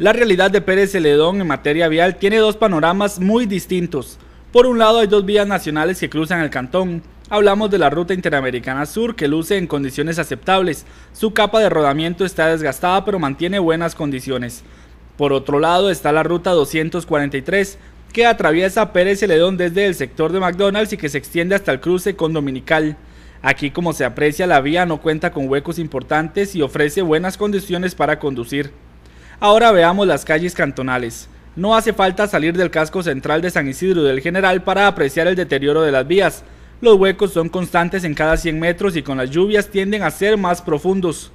La realidad de Pérez Celedón en materia vial tiene dos panoramas muy distintos. Por un lado hay dos vías nacionales que cruzan el cantón. Hablamos de la Ruta Interamericana Sur que luce en condiciones aceptables. Su capa de rodamiento está desgastada pero mantiene buenas condiciones. Por otro lado está la Ruta 243 que atraviesa Pérez Celedón desde el sector de McDonald's y que se extiende hasta el cruce con Dominical. Aquí como se aprecia la vía no cuenta con huecos importantes y ofrece buenas condiciones para conducir. Ahora veamos las calles cantonales. No hace falta salir del casco central de San Isidro del General para apreciar el deterioro de las vías. Los huecos son constantes en cada 100 metros y con las lluvias tienden a ser más profundos.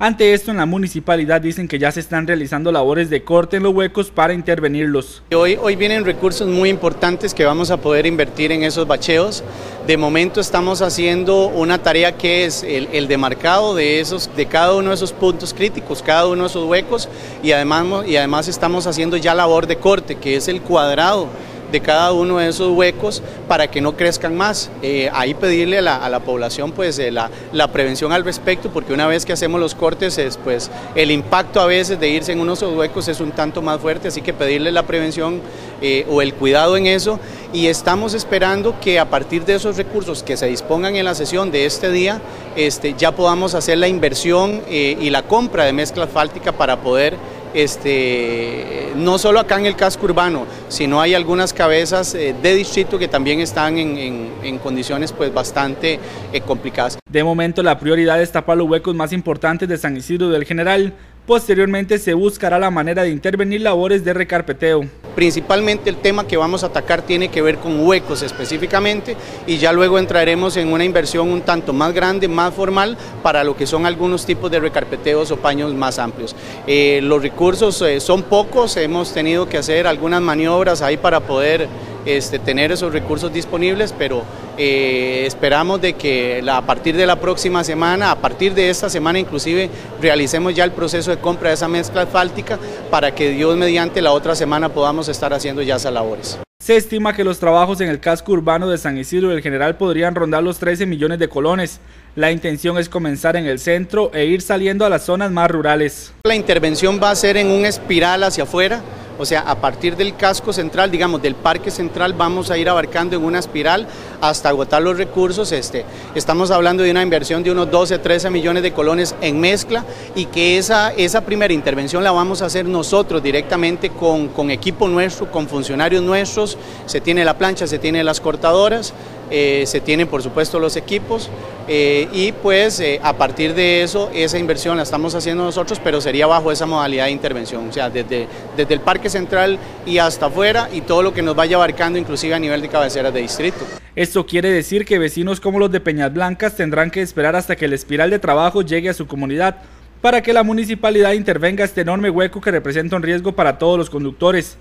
Ante esto, en la municipalidad dicen que ya se están realizando labores de corte en los huecos para intervenirlos. Hoy, hoy vienen recursos muy importantes que vamos a poder invertir en esos bacheos. De momento estamos haciendo una tarea que es el, demarcado de, esos, de cada uno de esos puntos críticos, cada uno de esos huecos y además, y además estamos haciendo ya labor de corte, que es el cuadrado de cada uno de esos huecos para que no crezcan más. Eh, ahí pedirle a la, población pues eh, la, la, prevención al respecto, porque una vez que hacemos los cortes, es, pues el impacto a veces de irse en unos huecos es un tanto más fuerte, así que pedirle la prevención eh, o el cuidado en eso y estamos esperando que a partir de esos recursos que se dispongan en la sesión de este día, este, ya podamos hacer la inversión y la compra de mezcla asfáltica para poder este, no solo acá en el casco urbano, sino hay algunas cabezas eh, de distrito que también están en, condiciones pues bastante eh, complicadas. De momento la prioridad es tapar los huecos más importantes de San Isidro del General, Posteriormente se buscará la manera de intervenir labores de recarpeteo. Principalmente el tema que vamos a atacar tiene que ver con huecos específicamente y ya luego entraremos en una inversión un tanto más grande, más formal para lo que son algunos tipos de recarpeteos o paños más amplios. Eh, los recursos eh, son pocos, hemos tenido que hacer algunas maniobras ahí para poder este, tener esos recursos disponibles, pero eh, esperamos de que la, a partir de la próxima semana, a partir de esta semana inclusive, realicemos ya el proceso de compra de esa mezcla asfáltica para que Dios mediante la otra semana podamos estar haciendo ya esas labores. Se estima que los trabajos en el casco urbano de San Isidro del General podrían rondar los 13 millones de colones. La intención es comenzar en el centro e ir saliendo a las zonas más rurales. La intervención va a ser en un espiral hacia afuera, o sea, a partir del casco central, digamos, del parque central, vamos a ir abarcando en una espiral hasta agotar los recursos. Este, estamos hablando de una inversión de unos 12, 13 millones de colones en mezcla y que esa, esa primera intervención la vamos a hacer nosotros directamente con, con equipo nuestro, con funcionarios nuestros. Se tiene la plancha, se tiene las cortadoras, eh, se tienen por supuesto los equipos eh, y pues eh, a partir de eso esa inversión la estamos haciendo nosotros pero sería bajo esa modalidad de intervención, o sea desde, desde el parque central y hasta afuera y todo lo que nos vaya abarcando inclusive a nivel de cabeceras de distrito. Esto quiere decir que vecinos como los de Peñas Blancas tendrán que esperar hasta que el espiral de trabajo llegue a su comunidad para que la municipalidad intervenga este enorme hueco que representa un riesgo para todos los conductores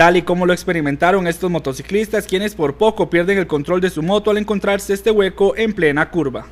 tal y como lo experimentaron estos motociclistas quienes por poco pierden el control de su moto al encontrarse este hueco en plena curva.